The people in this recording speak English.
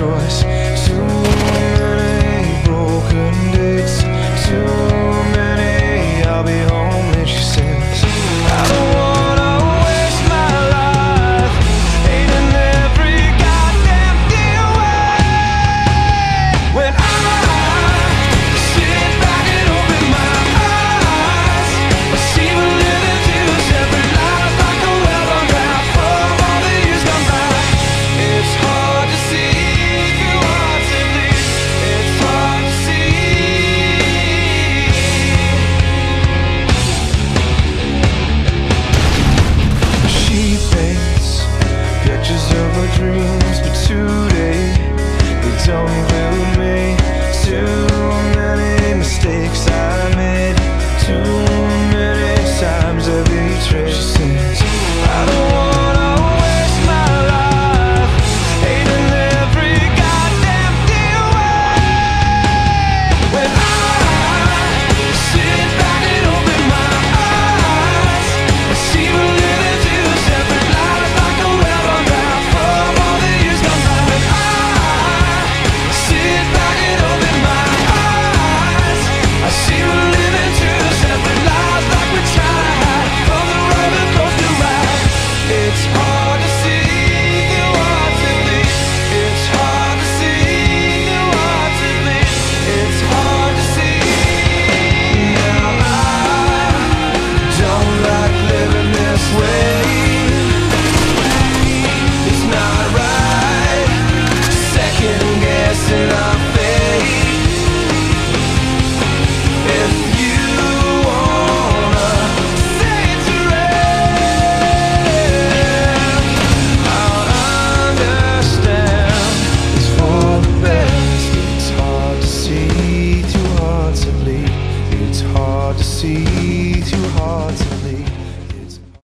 choice. Too many broken dates Too many I'll be home when she says I don't wanna waste my life. Hating every goddamn When I sit back and open my eyes. I see She said, hard to see, through hearts. to